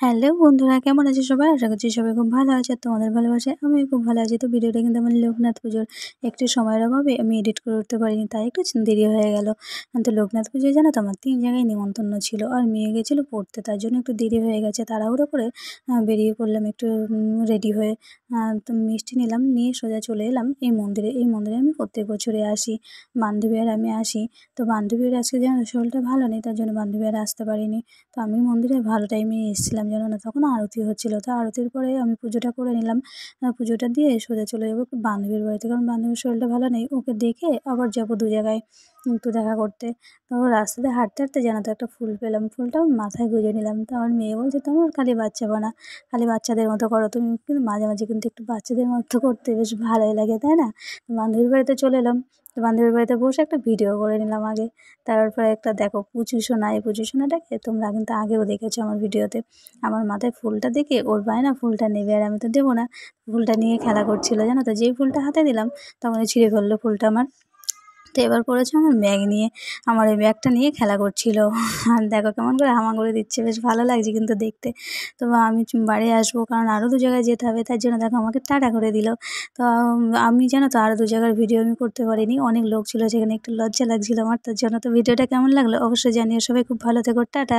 Hello বন্ধুরা, কেমন আছে সবাই? আশা করছি সবাই খুব ভালো আছে। তোমাদের ভালোবাসে আমি খুব ভালো আছি। তো ভিডিওটা কিন্তু আমার লোকনাথ পুজোর একটু সময়ের অভাবে আমি এডিট করে উঠতে পারিনি, তাই একটু দেরি হয়ে গেল। তো লোকনাথ পুজোয় জানো তো, আমার তিন জায়গায় নিমন্ত্রণ ছিল। আর মেয়ে গেছিল পড়তে, তার জন্য একটু দেরি হয়ে গেছে। তাড়াহুড়ো করে বেরিয়ে পড়লাম, একটু রেডি হয়ে তো মিষ্টি নিলাম, নিয়ে সোজা চলে এলাম এই মন্দিরে। এই মন্দিরে আমি প্রত্যেক বছরে আসি, বান্ধবী আর আমি আসি। তো বান্ধবীর আজকে যেন শরীরটা ভালো নেই, তার জন্য বান্ধবী আর আসতে পারিনি। তো আমি মন্দিরে ভালো টাইমে এসেছিলাম। যেন না, তখন আরতি হচ্ছিল। তো আরতির পরে আমি পুজোটা করে নিলাম। পুজোটা দিয়ে সোজা চলে যাব বান্ধবীর বাড়িতে। কারণ বান্ধবীর শরীরটা ভালো নেই, ওকে দেখে আবার যাব দু জায়গায় একটু দেখা করতে। তো রাস্তাতে হাঁটতে হাঁটতে জানো তো একটা ফুল পেলাম। ফুলটা মাথায় গুঁজে নিলাম। তো আমার মেয়ে বলছে, তোমার খালি বাচ্চা বানা, খালি বাচ্চাদের মতো করো। তুমি কিন্তু মাঝে মাঝে কিন্তু একটু বাচ্চাদের মতো করতে বেশ ভালোই লাগে, তাই না? বান্ধবীর বাড়িতে চলে এলাম। তো বান্ধবীর বাড়িতে বসে একটা ভিডিও করে নিলাম আগে। তারপরে একটা, দেখো, পুচু সোনা, এই পুচু সোনাটাকে তোমরা কিন্তু আগেও দেখেছ আমার ভিডিওতে আমার মাথায় ফুলটা দেখে ওর বায়না ফুলটা নেবে আর আমি তো দেবো না। ফুলটা নিয়ে খেলা করছিল, জানো তো? যেই ফুলটা হাতে দিলাম তখন ছিঁড়ে ফেলল ফুলটা আমার। তো এবার পড়েছে আমার ব্যাগ নিয়ে। আমার ওই ব্যাগটা নিয়ে খেলা করছিল। আর দেখো কেমন করে হামা করে দিচ্ছে। বেশ ভালো লাগছে কিন্তু দেখতে। তো আমি বাড়ি আসব, কারণ আরও দু জায়গায় যেতে হবে, তার জন্য দেখো আমাকে টাটা করে দিল। তো আমি যেন তো আরও দু জায়গার ভিডিও আমি করতে পারিনি। অনেক লোক ছিল, সেখানে একটু লজ্জা লাগছিল আমার, তার জন্য। তো ভিডিওটা কেমন লাগল? অবশ্যই জানিয়ে সবাই খুব ভালো থেকো। টাটা।